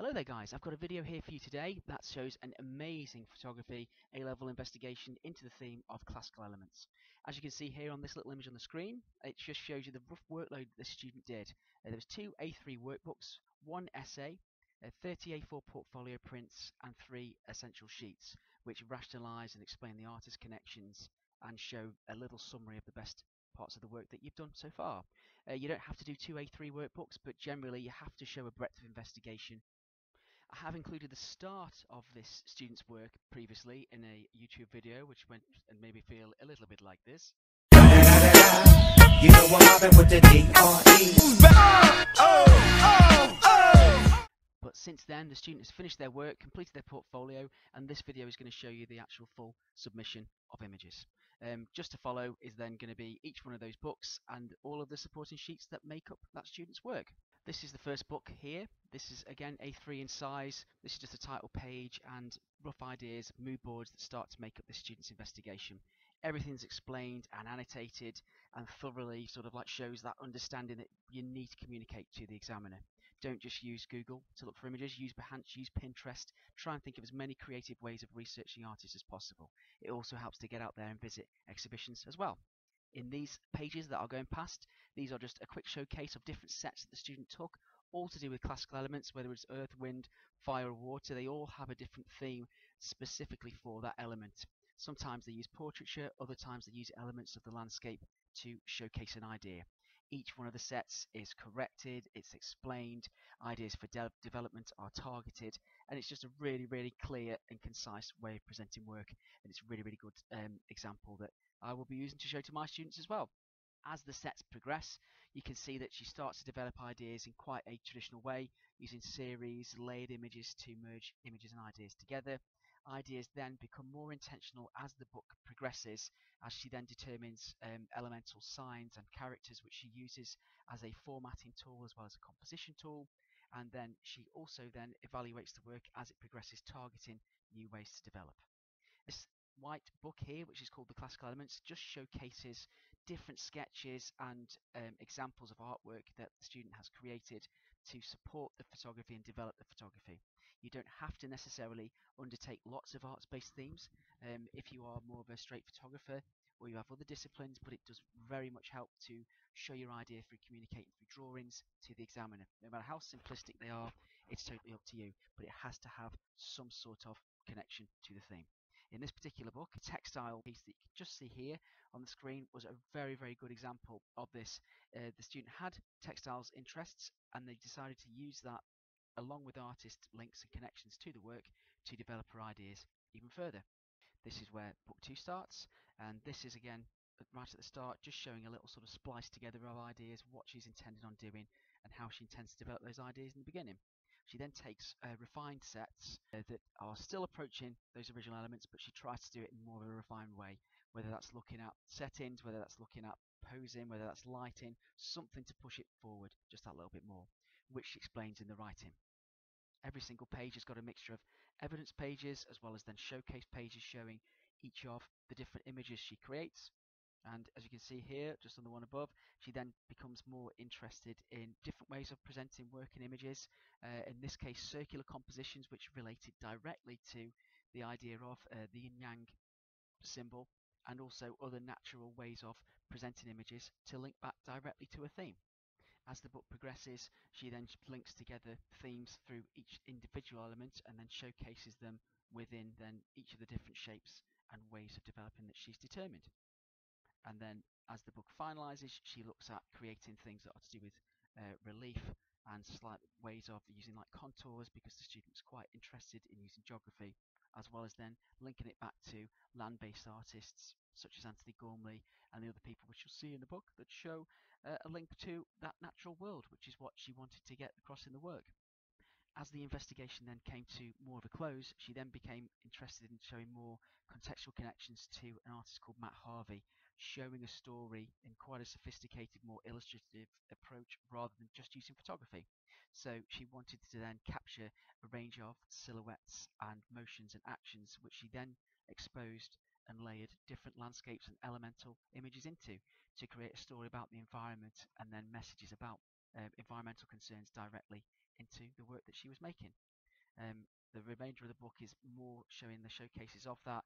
Hello there guys, I've got a video here for you today that shows an amazing photography A-level investigation into the theme of classical elements. As you can see here on this little image on the screen, it just shows you the rough workload the student did. Uh, there was two A3 workbooks, one essay, uh, 30 A4 portfolio prints and three essential sheets which rationalise and explain the artist connections and show a little summary of the best parts of the work that you've done so far. Uh, you don't have to do two A3 workbooks, but generally you have to show a breadth of investigation I have included the start of this student's work previously in a YouTube video, which went and made me feel a little bit like this. But since then, the student has finished their work, completed their portfolio, and this video is going to show you the actual full submission of images. Um, just to follow is then going to be each one of those books and all of the supporting sheets that make up that student's work. This is the first book here. This is again A3 in size. This is just a title page and rough ideas, mood boards that start to make up the student's investigation. Everything's explained and annotated and thoroughly sort of like shows that understanding that you need to communicate to the examiner. Don't just use Google to look for images, use Behance, use Pinterest. Try and think of as many creative ways of researching artists as possible. It also helps to get out there and visit exhibitions as well. In these pages that are going past, these are just a quick showcase of different sets that the student took, all to do with classical elements, whether it's earth, wind, fire, or water. They all have a different theme specifically for that element. Sometimes they use portraiture, other times they use elements of the landscape to showcase an idea. Each one of the sets is corrected, it's explained, ideas for de development are targeted, and it's just a really, really clear and concise way of presenting work. And it's a really, really good um, example that I will be using to show to my students as well. As the sets progress, you can see that she starts to develop ideas in quite a traditional way, using series, layered images to merge images and ideas together. Ideas then become more intentional as the book progresses, as she then determines um, elemental signs and characters which she uses as a formatting tool as well as a composition tool. And then she also then evaluates the work as it progresses, targeting new ways to develop. This white book here, which is called The Classical Elements, just showcases different sketches and um, examples of artwork that the student has created to support the photography and develop the photography. You don't have to necessarily undertake lots of arts-based themes um, if you are more of a straight photographer or you have other disciplines, but it does very much help to show your idea through communicating through drawings to the examiner. No matter how simplistic they are, it's totally up to you, but it has to have some sort of connection to the theme. In this particular book, a textile piece that you can just see here on the screen was a very, very good example of this. Uh, the student had textiles interests and they decided to use that along with artist links and connections to the work to develop her ideas even further. This is where book two starts, and this is again right at the start, just showing a little sort of splice together of ideas, what she's intended on doing, and how she intends to develop those ideas in the beginning. She then takes uh, refined sets uh, that are still approaching those original elements, but she tries to do it in more of a refined way, whether that's looking at settings, whether that's looking at posing, whether that's lighting, something to push it forward just that little bit more, which she explains in the writing. Every single page has got a mixture of evidence pages as well as then showcase pages showing each of the different images she creates and as you can see here, just on the one above, she then becomes more interested in different ways of presenting working images. Uh, in this case, circular compositions, which related directly to the idea of uh, the yin yang symbol, and also other natural ways of presenting images to link back directly to a theme. As the book progresses, she then links together themes through each individual element and then showcases them within then each of the different shapes and ways of developing that she's determined. And then as the book finalizes she looks at creating things that are to do with uh, relief and slight ways of using like contours because the student's quite interested in using geography as well as then linking it back to land-based artists such as Antony Gormley and the other people which you'll see in the book that show uh, a link to that natural world which is what she wanted to get across in the work. As the investigation then came to more of a close, she then became interested in showing more contextual connections to an artist called Matt Harvey, showing a story in quite a sophisticated, more illustrative approach rather than just using photography. So she wanted to then capture a range of silhouettes and motions and actions, which she then exposed and layered different landscapes and elemental images into to create a story about the environment and then messages about uh, environmental concerns directly into the work that she was making. Um, the remainder of the book is more showing the showcases of that,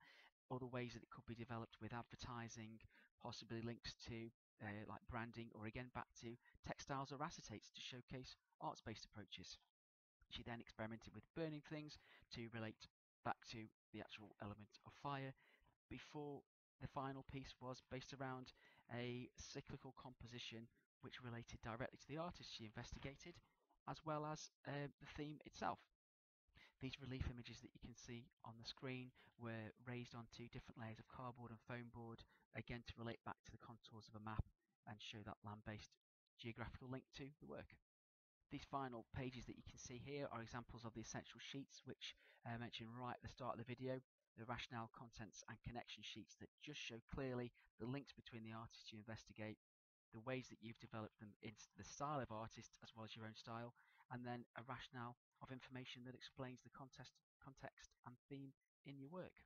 other ways that it could be developed with advertising, possibly links to uh, like branding, or again back to textiles or acetates to showcase arts-based approaches. She then experimented with burning things to relate back to the actual element of fire before the final piece was based around a cyclical composition which related directly to the artist she investigated as well as uh, the theme itself. These relief images that you can see on the screen were raised onto different layers of cardboard and foam board, again to relate back to the contours of a map and show that land-based geographical link to the work. These final pages that you can see here are examples of the essential sheets which uh, I mentioned right at the start of the video, the rationale, contents and connection sheets that just show clearly the links between the artists you investigate, the ways that you've developed them into the style of artist as well as your own style, and then a rationale of information that explains the context, context and theme in your work.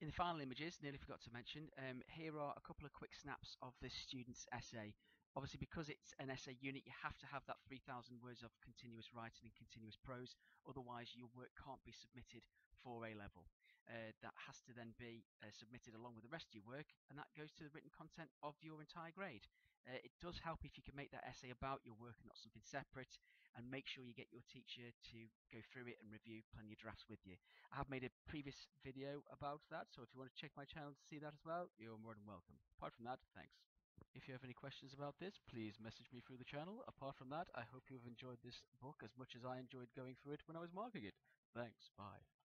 In the final images, nearly forgot to mention, um, here are a couple of quick snaps of this student's essay. Obviously, because it's an essay unit, you have to have that 3,000 words of continuous writing and continuous prose. Otherwise, your work can't be submitted for A level. Uh, that has to then be uh, submitted along with the rest of your work, and that goes to the written content of your entire grade. Uh, it does help if you can make that essay about your work and not something separate, and make sure you get your teacher to go through it and review plenty of drafts with you. I have made a previous video about that, so if you want to check my channel to see that as well, you're more than welcome. Apart from that, thanks. If you have any questions about this, please message me through the channel. Apart from that, I hope you've enjoyed this book as much as I enjoyed going through it when I was marking it. Thanks, bye.